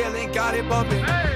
yelling, got it bumping. Hey.